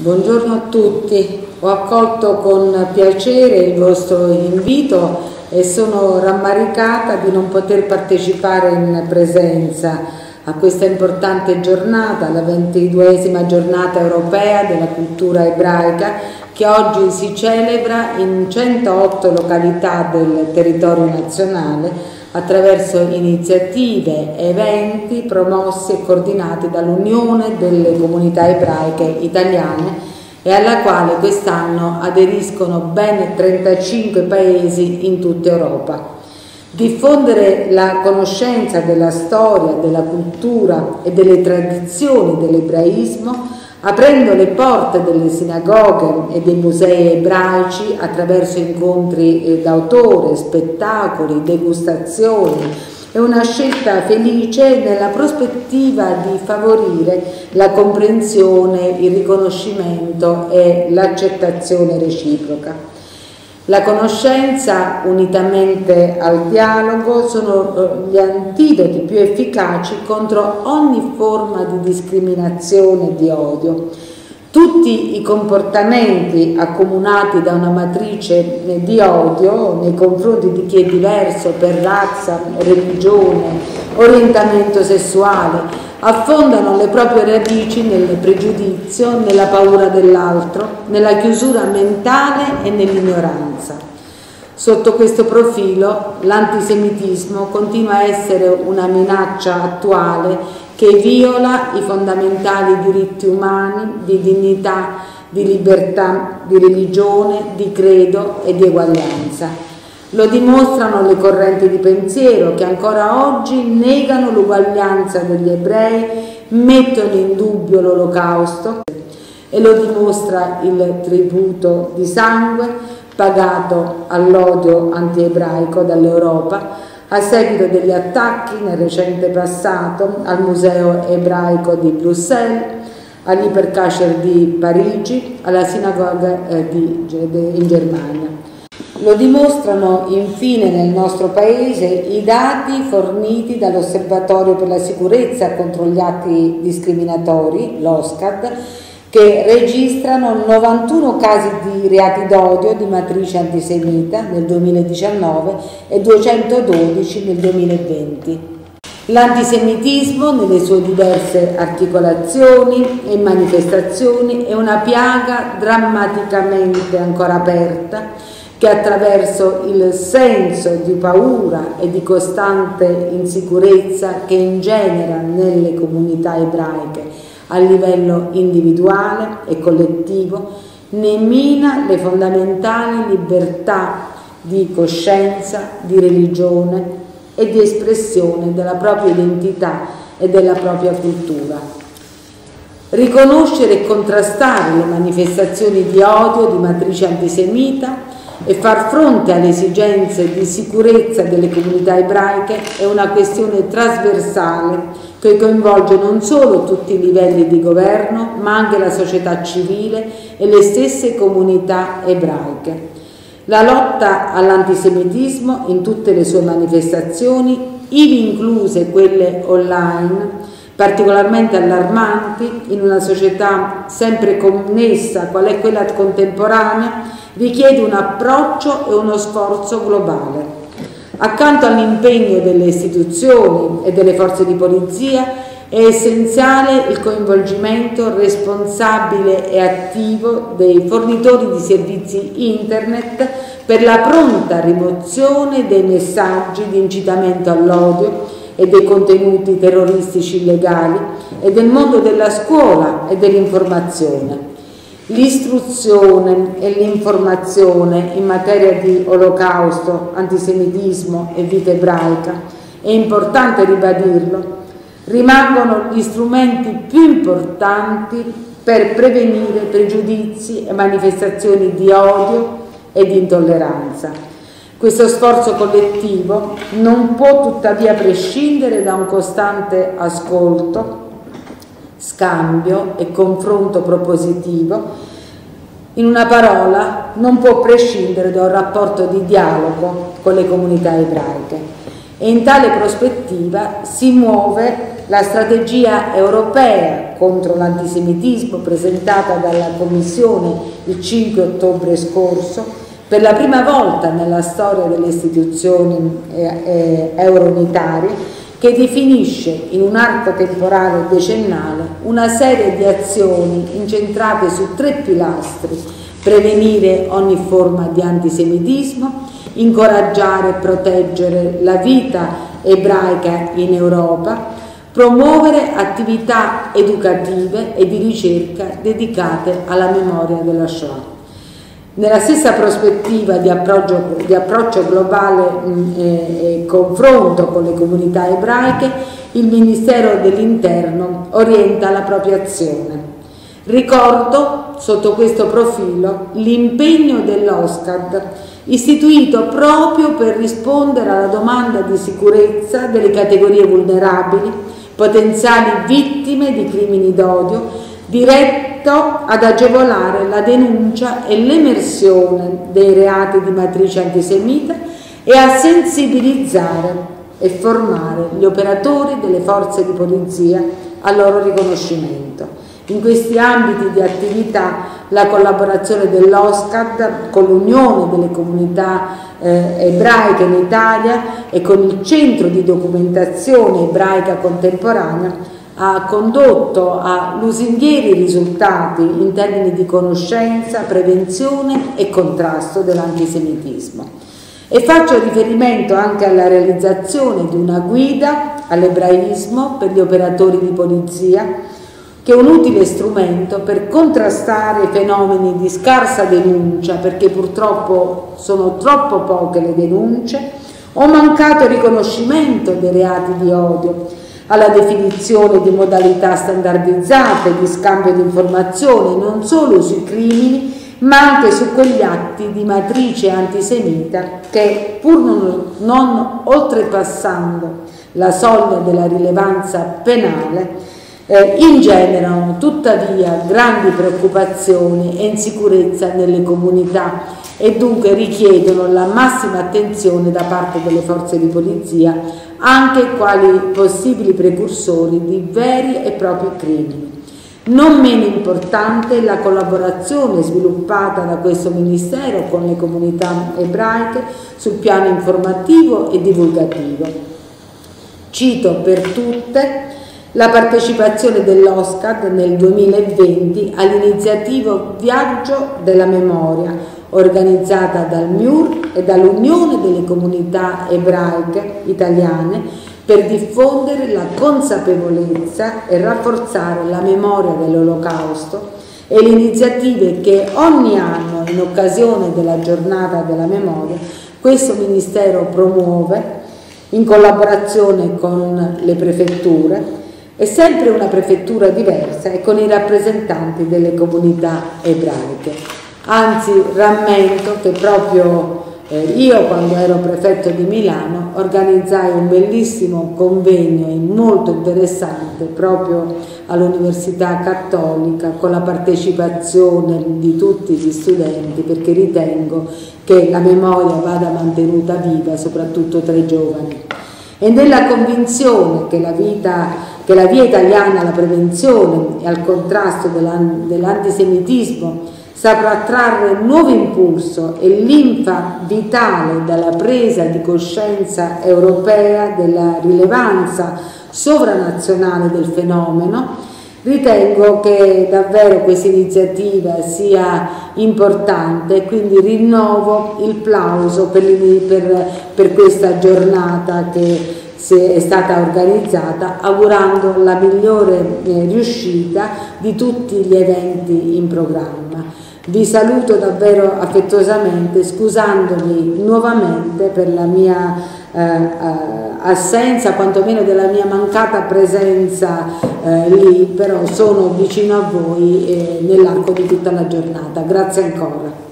Buongiorno a tutti, ho accolto con piacere il vostro invito e sono rammaricata di non poter partecipare in presenza a questa importante giornata, la ventiduesima giornata europea della cultura ebraica che oggi si celebra in 108 località del territorio nazionale attraverso iniziative, eventi promossi e coordinati dall'Unione delle Comunità Ebraiche Italiane e alla quale quest'anno aderiscono ben 35 paesi in tutta Europa. Diffondere la conoscenza della storia, della cultura e delle tradizioni dell'ebraismo aprendo le porte delle sinagoghe e dei musei ebraici attraverso incontri eh, d'autore, spettacoli, degustazioni. È una scelta felice nella prospettiva di favorire la comprensione, il riconoscimento e l'accettazione reciproca. La conoscenza, unitamente al dialogo, sono eh, gli antidoti più efficaci contro ogni forma di discriminazione e di odio. Tutti i comportamenti accomunati da una matrice eh, di odio nei confronti di chi è diverso per razza, religione, orientamento sessuale, affondano le proprie radici nel pregiudizio, nella paura dell'altro, nella chiusura mentale e nell'ignoranza. Sotto questo profilo l'antisemitismo continua a essere una minaccia attuale che viola i fondamentali diritti umani di dignità, di libertà, di religione, di credo e di eguaglianza lo dimostrano le correnti di pensiero che ancora oggi negano l'uguaglianza degli ebrei, mettono in dubbio l'olocausto e lo dimostra il tributo di sangue pagato all'odio antiebraico dall'Europa a seguito degli attacchi nel recente passato al Museo ebraico di Bruxelles, all'Ipercacher di Parigi, alla sinagoga eh, di, in Germania. Lo dimostrano infine nel nostro Paese i dati forniti dall'Osservatorio per la sicurezza contro gli atti discriminatori, l'OSCAD, che registrano 91 casi di reati d'odio di matrice antisemita nel 2019 e 212 nel 2020. L'antisemitismo nelle sue diverse articolazioni e manifestazioni è una piaga drammaticamente ancora aperta che attraverso il senso di paura e di costante insicurezza che ingenera nelle comunità ebraiche a livello individuale e collettivo, ne mina le fondamentali libertà di coscienza, di religione e di espressione della propria identità e della propria cultura. Riconoscere e contrastare le manifestazioni di odio di matrice antisemita e far fronte alle esigenze di sicurezza delle comunità ebraiche è una questione trasversale che coinvolge non solo tutti i livelli di governo, ma anche la società civile e le stesse comunità ebraiche. La lotta all'antisemitismo in tutte le sue manifestazioni, ivi incluse quelle online, particolarmente allarmanti in una società sempre connessa qual è quella contemporanea, richiede un approccio e uno sforzo globale. Accanto all'impegno delle istituzioni e delle forze di polizia è essenziale il coinvolgimento responsabile e attivo dei fornitori di servizi internet per la pronta rimozione dei messaggi di incitamento all'odio e dei contenuti terroristici illegali e del mondo della scuola e dell'informazione. L'istruzione e l'informazione in materia di olocausto, antisemitismo e vita ebraica, è importante ribadirlo, rimangono gli strumenti più importanti per prevenire pregiudizi e manifestazioni di odio e di intolleranza. Questo sforzo collettivo non può tuttavia prescindere da un costante ascolto, scambio e confronto propositivo, in una parola non può prescindere da un rapporto di dialogo con le comunità ebraiche. e in tale prospettiva si muove la strategia europea contro l'antisemitismo presentata dalla Commissione il 5 ottobre scorso per la prima volta nella storia delle istituzioni eh, eh, eurounitarie che definisce in un arco temporale decennale una serie di azioni incentrate su tre pilastri, prevenire ogni forma di antisemitismo, incoraggiare e proteggere la vita ebraica in Europa, promuovere attività educative e di ricerca dedicate alla memoria della Shoah. Nella stessa prospettiva di approccio, di approccio globale mh, e, e confronto con le comunità ebraiche, il Ministero dell'Interno orienta la propria azione. Ricordo sotto questo profilo l'impegno dell'OSCAD istituito proprio per rispondere alla domanda di sicurezza delle categorie vulnerabili, potenziali vittime di crimini d'odio, diretto ad agevolare la denuncia e l'emersione dei reati di matrice antisemita e a sensibilizzare e formare gli operatori delle forze di polizia al loro riconoscimento. In questi ambiti di attività la collaborazione dell'OSCAD con l'Unione delle Comunità eh, Ebraiche in Italia e con il Centro di Documentazione Ebraica Contemporanea ha condotto a lusinghieri risultati in termini di conoscenza, prevenzione e contrasto dell'antisemitismo. E faccio riferimento anche alla realizzazione di una guida all'ebraismo per gli operatori di polizia, che è un utile strumento per contrastare fenomeni di scarsa denuncia, perché purtroppo sono troppo poche le denunce, o mancato riconoscimento dei reati di odio alla definizione di modalità standardizzate di scambio di informazioni non solo sui crimini, ma anche su quegli atti di matrice antisemita che, pur non, non oltrepassando la soglia della rilevanza penale, eh, ingenerano tuttavia grandi preoccupazioni e insicurezza nelle comunità e dunque richiedono la massima attenzione da parte delle forze di polizia anche quali possibili precursori di veri e propri crimini. Non meno importante è la collaborazione sviluppata da questo Ministero con le comunità ebraiche sul piano informativo e divulgativo. Cito per tutte la partecipazione dell'OSCAD nel 2020 all'iniziativa Viaggio della Memoria, organizzata dal MIUR e dall'Unione delle Comunità Ebraiche Italiane per diffondere la consapevolezza e rafforzare la memoria dell'Olocausto e le iniziative che ogni anno in occasione della giornata della memoria questo Ministero promuove in collaborazione con le prefetture è sempre una prefettura diversa e con i rappresentanti delle comunità ebraiche. Anzi, rammento che proprio eh, io, quando ero prefetto di Milano, organizzai un bellissimo convegno molto interessante proprio all'Università Cattolica con la partecipazione di tutti gli studenti perché ritengo che la memoria vada mantenuta viva soprattutto tra i giovani. E nella convinzione che la vita che la via italiana alla prevenzione e al contrasto dell'antisemitismo saprà trarre nuovo impulso e linfa vitale dalla presa di coscienza europea della rilevanza sovranazionale del fenomeno, ritengo che davvero questa iniziativa sia importante e quindi rinnovo il plauso per, per, per questa giornata che se è stata organizzata augurando la migliore eh, riuscita di tutti gli eventi in programma. Vi saluto davvero affettuosamente scusandomi nuovamente per la mia eh, eh assenza, quantomeno della mia mancata presenza eh, lì, però sono vicino a voi nell'arco di tutta la giornata. Grazie ancora.